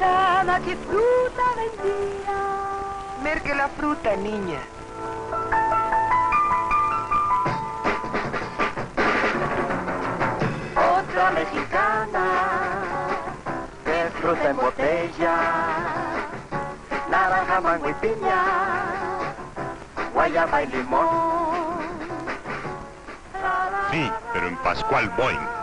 Mira qué fruta vendía. Merque la fruta, niña. Otra mexicana, de fruta en botella, naranja, mango y piña, guayaba y limón. Sí, pero en Pascual Boing.